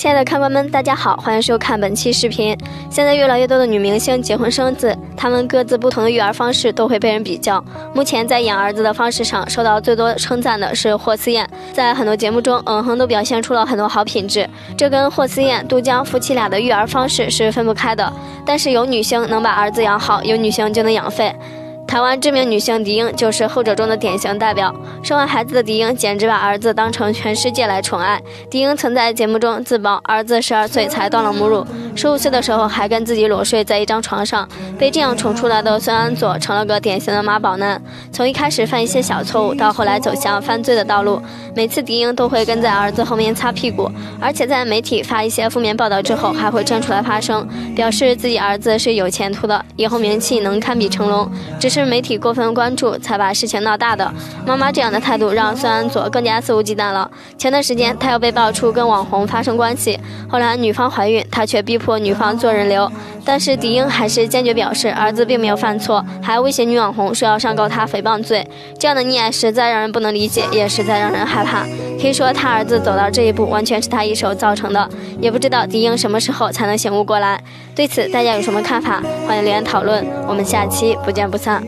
亲爱的看官们，大家好，欢迎收看本期视频。现在越来越多的女明星结婚生子，她们各自不同的育儿方式都会被人比较。目前在养儿子的方式上，受到最多称赞的是霍思燕，在很多节目中，嗯哼都表现出了很多好品质，这跟霍思燕、杜江夫妻俩的育儿方式是分不开的。但是有女星能把儿子养好，有女星就能养废。台湾知名女性狄英就是后者中的典型代表。生完孩子的狄英简直把儿子当成全世界来宠爱。狄英曾在节目中自曝，儿子十二岁才断了母乳，十五岁的时候还跟自己裸睡在一张床上。被这样宠出来的孙安佐成了个典型的妈宝男，从一开始犯一些小错误，到后来走向犯罪的道路。每次狄英都会跟在儿子后面擦屁股，而且在媒体发一些负面报道之后，还会站出来发声，表示自己儿子是有前途的，以后名气能堪比成龙。只是。是媒体过分关注才把事情闹大的。妈妈这样的态度让孙安佐更加肆无忌惮了。前段时间他又被爆出跟网红发生关系，后来女方怀孕，他却逼迫女方做人流。但是迪英还是坚决表示儿子并没有犯错，还威胁女网红说要上告他诽谤罪。这样的溺爱实在让人不能理解，也实在让人害怕。可以说他儿子走到这一步完全是他一手造成的。也不知道迪英什么时候才能醒悟过来。对此大家有什么看法？欢迎留言讨论。我们下期不见不散。